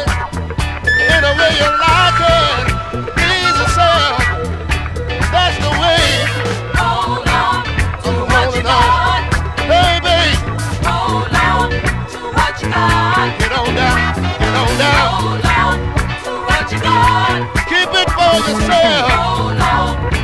in a way you like it. Please yourself. That's the way. Hold on to what you got. Baby. Hold on to what you got. Get on down. Get on down. Hold on to what you got. Keep it for yourself. Hold on.